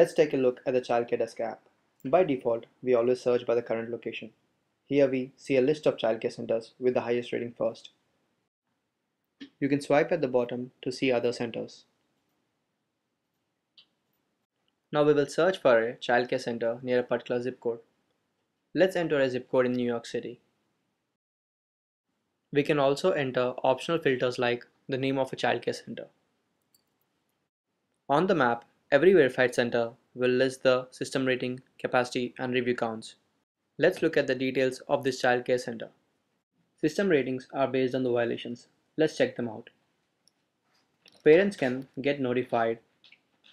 Let's take a look at the Childcare Desk app. By default, we always search by the current location. Here we see a list of childcare centers with the highest rating first. You can swipe at the bottom to see other centers. Now we will search for a childcare center near a particular zip code. Let's enter a zip code in New York City. We can also enter optional filters like the name of a childcare center. On the map, every verified center will list the system rating, capacity, and review counts. Let's look at the details of this childcare center. System ratings are based on the violations. Let's check them out. Parents can get notified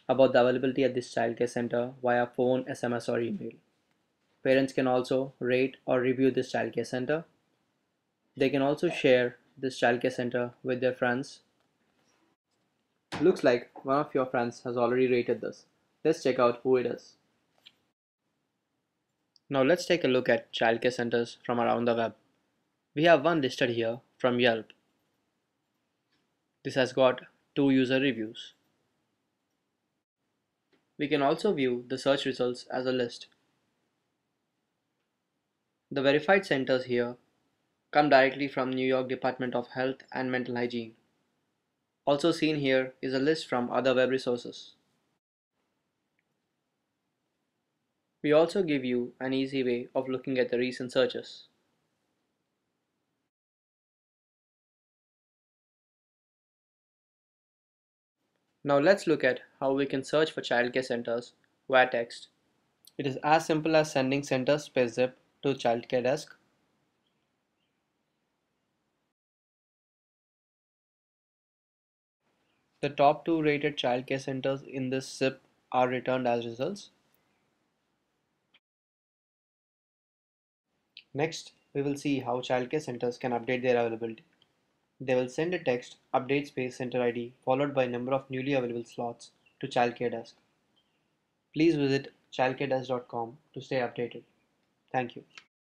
about the availability at this childcare center via phone, SMS, or email. Parents can also rate or review this childcare center. They can also share this childcare center with their friends Looks like one of your friends has already rated this. Let's check out who it is. Now let's take a look at childcare centers from around the web. We have one listed here from Yelp. This has got two user reviews. We can also view the search results as a list. The verified centers here come directly from New York Department of Health and Mental Hygiene. Also seen here is a list from other web resources. We also give you an easy way of looking at the recent searches. Now let's look at how we can search for childcare centers via text. It is as simple as sending center space zip to childcare desk The top two rated childcare centers in this zip are returned as results. Next, we will see how childcare centers can update their availability. They will send a text update space center ID followed by a number of newly available slots to childcare desk. Please visit childcaredesk.com to stay updated. Thank you.